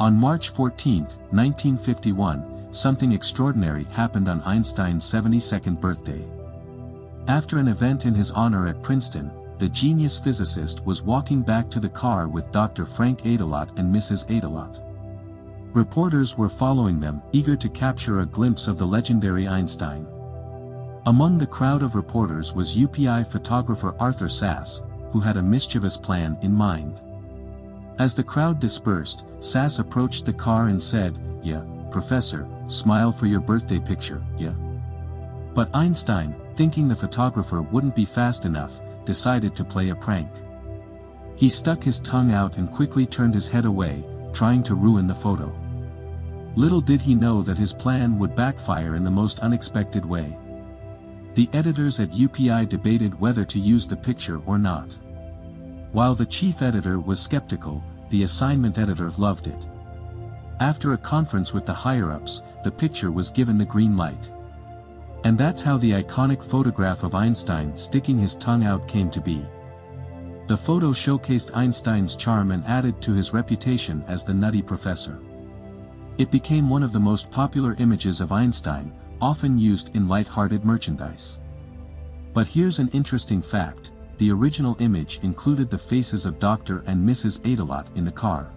On March 14, 1951, something extraordinary happened on Einstein's 72nd birthday. After an event in his honor at Princeton, the genius physicist was walking back to the car with Dr. Frank Aydelotte and Mrs. Aydelotte. Reporters were following them, eager to capture a glimpse of the legendary Einstein. Among the crowd of reporters was UPI photographer Arthur Sass, who had a mischievous plan in mind. As the crowd dispersed, Sass approached the car and said, Yeah, professor, smile for your birthday picture, yeah. But Einstein, thinking the photographer wouldn't be fast enough, decided to play a prank. He stuck his tongue out and quickly turned his head away, trying to ruin the photo. Little did he know that his plan would backfire in the most unexpected way. The editors at UPI debated whether to use the picture or not. While the chief editor was skeptical, the assignment editor loved it. After a conference with the higher-ups, the picture was given the green light. And that's how the iconic photograph of Einstein sticking his tongue out came to be. The photo showcased Einstein's charm and added to his reputation as the nutty professor. It became one of the most popular images of Einstein, often used in light-hearted merchandise. But here's an interesting fact, the original image included the faces of Dr. and Mrs. Aydelotte in the car.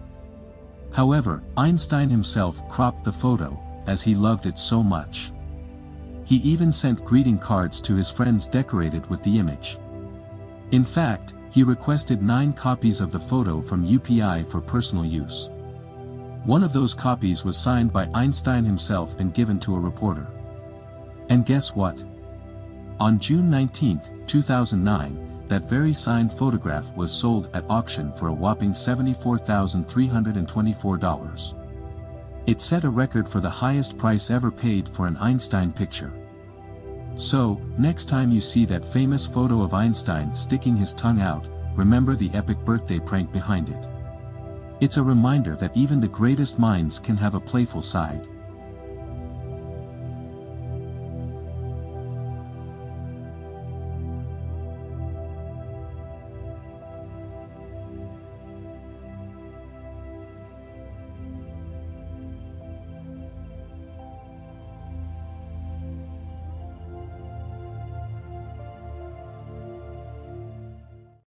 However, Einstein himself cropped the photo, as he loved it so much. He even sent greeting cards to his friends decorated with the image. In fact, he requested nine copies of the photo from UPI for personal use. One of those copies was signed by Einstein himself and given to a reporter. And guess what? On June 19, 2009, that very signed photograph was sold at auction for a whopping $74,324. It set a record for the highest price ever paid for an Einstein picture. So, next time you see that famous photo of Einstein sticking his tongue out, remember the epic birthday prank behind it. It's a reminder that even the greatest minds can have a playful side.